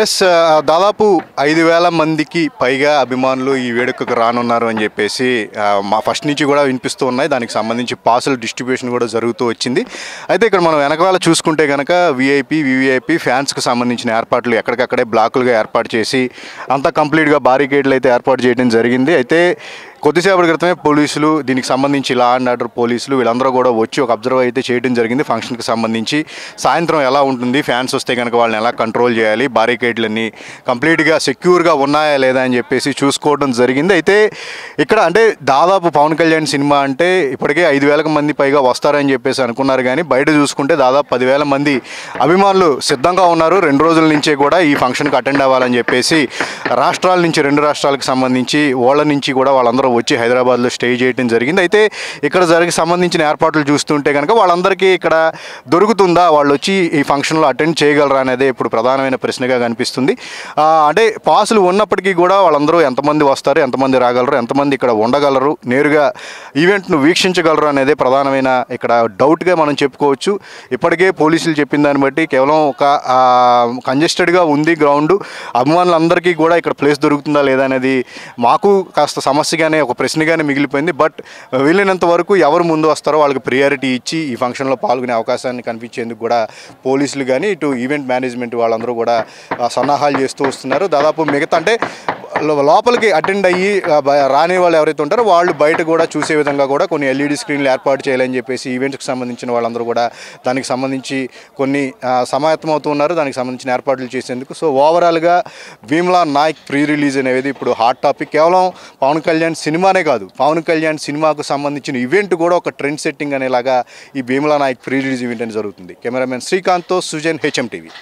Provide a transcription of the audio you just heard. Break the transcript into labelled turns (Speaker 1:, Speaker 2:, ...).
Speaker 1: Yes uh, దాదాపు ఐదు వేల మందికి పైగా అభిమానులు ఈ వేడుకకు రానున్నారు అని చెప్పేసి మా ఫస్ట్ నుంచి కూడా వినిపిస్తూ ఉన్నాయి. దానికి సంబంధించి పాసుల డిస్ట్రిబ్యూషన్ కూడా జరుగుతూ వచ్చింది. అయితే ఇక్కడ మనం వెనకాల చూసుకుంటే కనుక విఐపి వివిఐపి ఫ్యాన్స్కి సంబంధించిన ఏర్పాట్లు ఎక్కడికక్కడే బ్లాకులుగా ఏర్పాటు చేసి అంతా కంప్లీట్గా బారికేడ్లు అయితే ఏర్పాటు చేయడం జరిగింది. అయితే కొద్దిసేపటి క్రితమే పోలీసులు దీనికి సంబంధించి లా అండ్ ఆర్డర్ పోలీసులు వీళ్ళందరూ కూడా వచ్చి ఒక అబ్జర్వ్ అయితే చేయడం జరిగింది. ఫంక్షన్కి సంబంధించి సాయంత్రం ఎలా ఉంటుంది ఫ్యాన్స్ వస్తే కనుక వాళ్ళని ఎలా కంట్రోల్ చేయాలి బారికేడ్లన్నీ కంప్లీట్గా సెక్యూర్గా ఉన్నాయా లేదా అని చెప్పేసి చూసుకోవడం జరిగింది. అయితే ఇక్కడ అంటే దాదాపు పవన్ కళ్యాణ్ సినిమా అంటే ఇప్పటికే ఐదు వేలకు మంది పైగా వస్తారని చెప్పేసి అనుకున్నారు. కానీ బయట చూసుకుంటే దాదాపు పదివేల మంది అభిమానులు సిద్ధంగా ఉన్నారు. రెండు రోజుల నుంచే కూడా ఈ ఫంక్షన్కి అటెండ్ అవ్వాలని చెప్పేసి రాష్ట్రాల నుంచి రెండు రాష్ట్రాలకు సంబంధించి వాళ్ళ నుంచి కూడా వాళ్ళందరూ వచ్చి హైదరాబాద్లో స్టే చేయడం జరిగింది. అయితే ఇక్కడ జరిగి సంబంధించిన ఏర్పాట్లు చూస్తుంటే కనుక వాళ్ళందరికీ ఇక్కడ దొరుకుతుందా? వాళ్ళు వచ్చి ఈ ఫంక్షన్లో అటెండ్ చేయగలరా అనేది ఇప్పుడు ప్రధానమైన ప్రశ్నగా కనిపిస్తుంది. అంటే పాసులు ఉన్నప్పటికీ కూడా వాళ్ళందరూ ఎంతమంది వస్తారు ఎంతమంది రాగలరు ఎంతమంది ఇక్కడ ఉండగలరు నేరుగా ఈవెంట్ను వీక్షించగలరు అనేది ప్రధానమైన ఇక్కడ డౌట్గా మనం చెప్పుకోవచ్చు. ఇప్పటికే పోలీసులు చెప్పిన దాన్ని బట్టి కేవలం ఒక కంజెస్టెడ్గా ఉంది గ్రౌండ్. అభిమానులందరికీ కూడా ఇక్కడ ప్లేస్ దొరుకుతుందా లేదా అనేది మాకు కాస్త సమస్యగానే ఒక ప్రశ్నగానే మిగిలిపోయింది. బట్ వీలైనంత వరకు ఎవరు ముందు వస్తారో వాళ్ళకి ప్రియారిటీ ఇచ్చి ఈ ఫంక్షన్లో పాల్గొనే అవకాశాన్ని కనిపించేందుకు కూడా పోలీసులు కానీ ఇటు ఈవెంట్ మేనేజ్మెంట్ వాళ్ళందరూ కూడా సన్నాహాలు చేస్తూ వస్తున్నారు. దాదాపు మిగతా అంటే లోపలికి అటెండ్ అయ్యి రాని వాళ్ళు ఎవరైతే ఉంటారో వాళ్ళు బయట కూడా చూసే విధంగా కూడా కొన్ని ఎల్ఈడి స్క్రీన్లు ఏర్పాటు చేయాలని చెప్పేసి ఈవెంట్కి సంబంధించిన వాళ్ళందరూ కూడా దానికి సంబంధించి కొన్ని ఆ, అవుతున్నారు దానికి సంబంధించిన ఏర్పాట్లు చేసేందుకు. సో ఓవరాల్గా భీమ్లా నాయక్ ప్రీ రిలీజ్ అనేది ఇప్పుడు హాట్ టాపిక్. కేవలం పవన్ కళ్యాణ్ సినిమానే కాదు. పవన్ కళ్యాణ్ సినిమాకు సంబంధించిన ఈవెంట్ కూడా ఒక ట్రెండ్ సెట్టింగ్ అనేలాగా ఈ Bheemla Nayak pre release event అని జరుగుతుంది. కెమెరామెన్ శ్రీకాంత్తో సుజన్ హెచ్ఎం టీవీ.